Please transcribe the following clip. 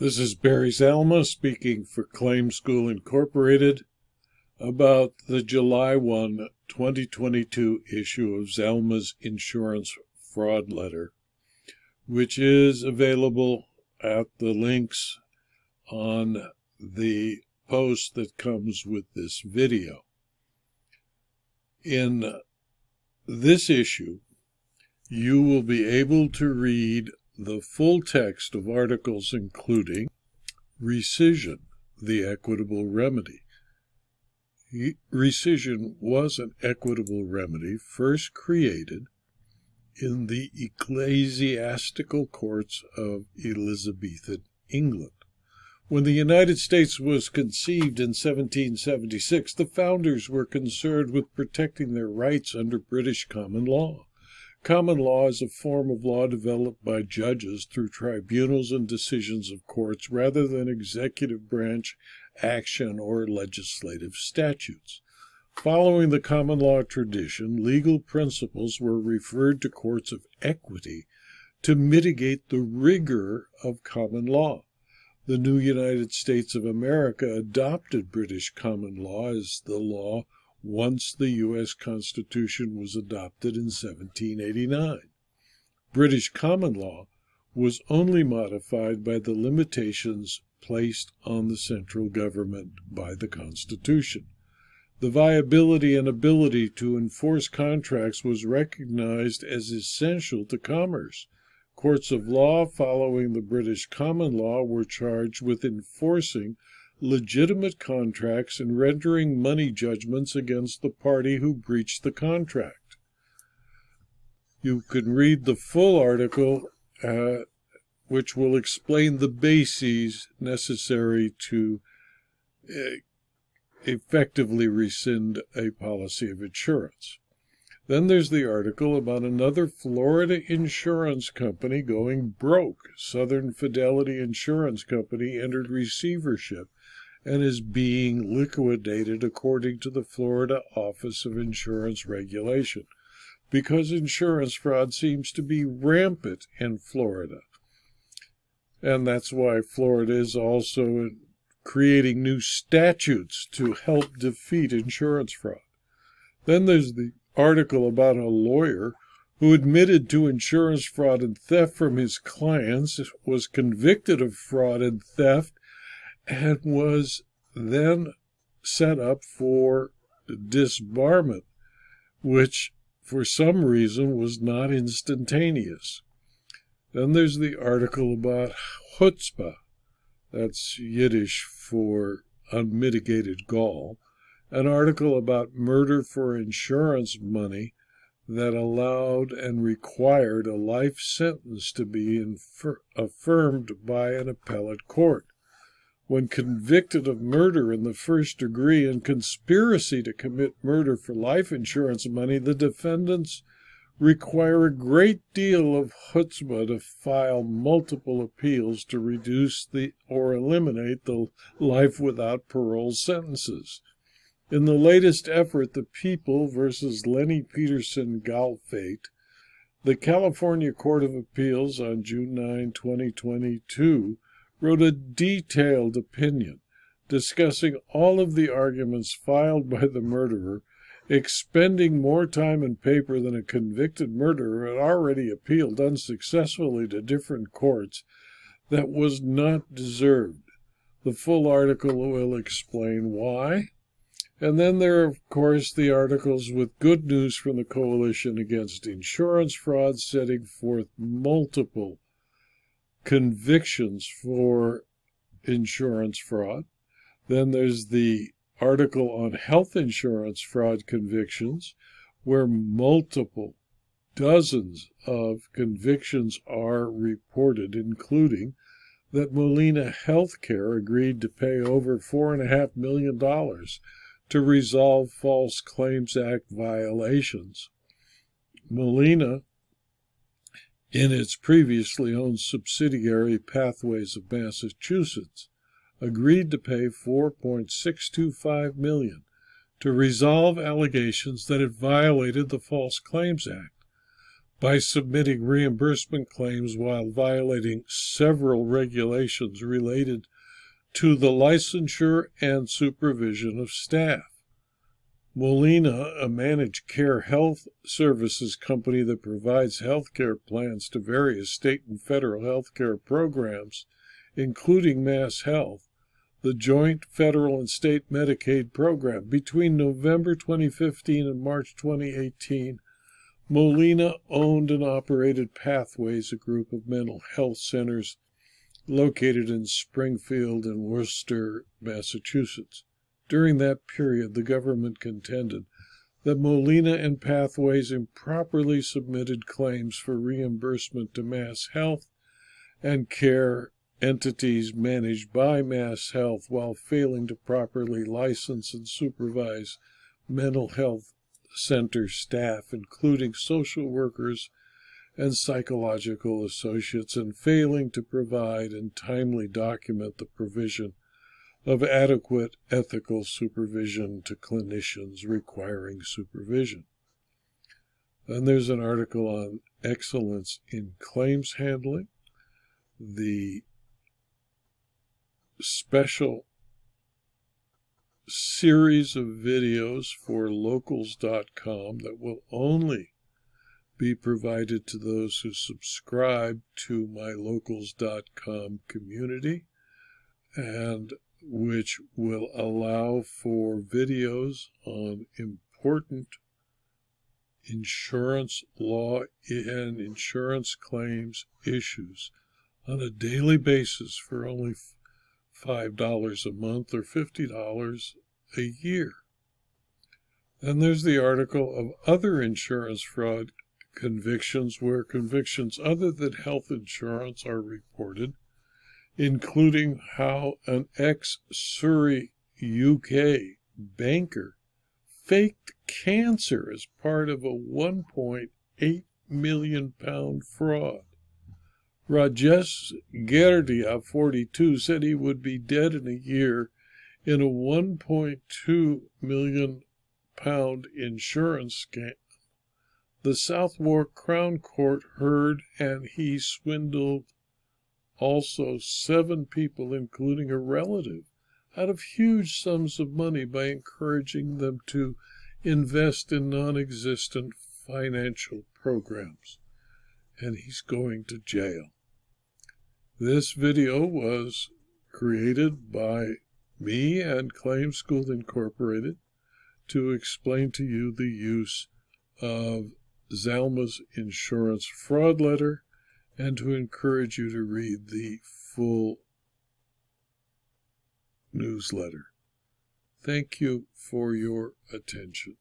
This is Barry Zalma speaking for Claim School Incorporated about the July 1, 2022 issue of Zalma's Insurance Fraud Letter, which is available at the links on the post that comes with this video. In this issue, you will be able to read the full text of articles including rescission, the equitable remedy. Rescission was an equitable remedy first created in the ecclesiastical courts of Elizabethan England. When the United States was conceived in 1776, the founders were concerned with protecting their rights under British common law. Common law is a form of law developed by judges through tribunals and decisions of courts rather than executive branch action or legislative statutes. Following the common law tradition, legal principles were referred to courts of equity to mitigate the rigor of common law. The new United States of America adopted British common law as the law once the U.S. Constitution was adopted in 1789. British common law was only modified by the limitations placed on the central government by the Constitution. The viability and ability to enforce contracts was recognized as essential to commerce. Courts of law following the British common law were charged with enforcing legitimate contracts and rendering money judgments against the party who breached the contract. You can read the full article, uh, which will explain the bases necessary to uh, effectively rescind a policy of insurance. Then there's the article about another Florida insurance company going broke. Southern Fidelity Insurance Company entered receivership and is being liquidated according to the Florida Office of Insurance Regulation because insurance fraud seems to be rampant in Florida. And that's why Florida is also creating new statutes to help defeat insurance fraud. Then there's the article about a lawyer who admitted to insurance fraud and theft from his clients, was convicted of fraud and theft, and was then set up for disbarment, which for some reason was not instantaneous. Then there's the article about chutzpah, that's Yiddish for unmitigated gall, an article about murder for insurance money that allowed and required a life sentence to be infer- affirmed by an appellate court. When convicted of murder in the first degree and conspiracy to commit murder for life insurance money, the defendants require a great deal of chutzpah to file multiple appeals to reduce the or eliminate the life without parole sentences. In the latest effort, the People versus Lenny Peterson Galfate, the California Court of Appeals on June 9, 2022, wrote a detailed opinion discussing all of the arguments filed by the murderer, expending more time and paper than a convicted murderer had already appealed unsuccessfully to different courts that was not deserved. The full article will explain why and then there are, of course, the articles with good news from the Coalition Against Insurance Fraud, setting forth multiple convictions for insurance fraud. Then there's the article on health insurance fraud convictions, where multiple dozens of convictions are reported, including that Molina Healthcare agreed to pay over $4.5 million to resolve False Claims Act violations. Molina, in its previously owned subsidiary Pathways of Massachusetts, agreed to pay 4.625 million to resolve allegations that it violated the False Claims Act. by submitting reimbursement claims while violating several regulations related to the licensure and supervision of staff. Molina, a managed care health services company that provides health care plans to various state and federal health care programs, including Mass Health, the joint federal and state Medicaid program. Between November 2015 and March 2018, Molina owned and operated Pathways, a group of mental health centers located in Springfield and Worcester, Massachusetts. During that period, the government contended that Molina and Pathways improperly submitted claims for reimbursement to Mass Health and care entities managed by Mass Health while failing to properly license and supervise mental health center staff, including social workers and psychological associates, and failing to provide and timely document the provision of adequate ethical supervision to clinicians requiring supervision. Then there's an article on excellence in claims handling, the special series of videos for locals.com that will only be provided to those who subscribe to my locals.com community and which will allow for videos on important insurance law and insurance claims issues on a daily basis for only $5 a month or $50 a year. Then there's the article of other insurance fraud convictions where convictions other than health insurance are reported, including how an ex Surrey, UK banker faked cancer as part of a 1.8 million pound fraud. Rajesh Gerdia, 42, said he would be dead in a year in a 1.2 million pound insurance The Southwark Crown Court heard and he swindled also seven people, including a relative, out of huge sums of money by encouraging them to invest in non existent financial programs. And he's going to jail. This video was created by me and Claim School Incorporated to explain to you the use of Zalma's insurance fraud letter and to encourage you to read the full newsletter. Thank you for your attention.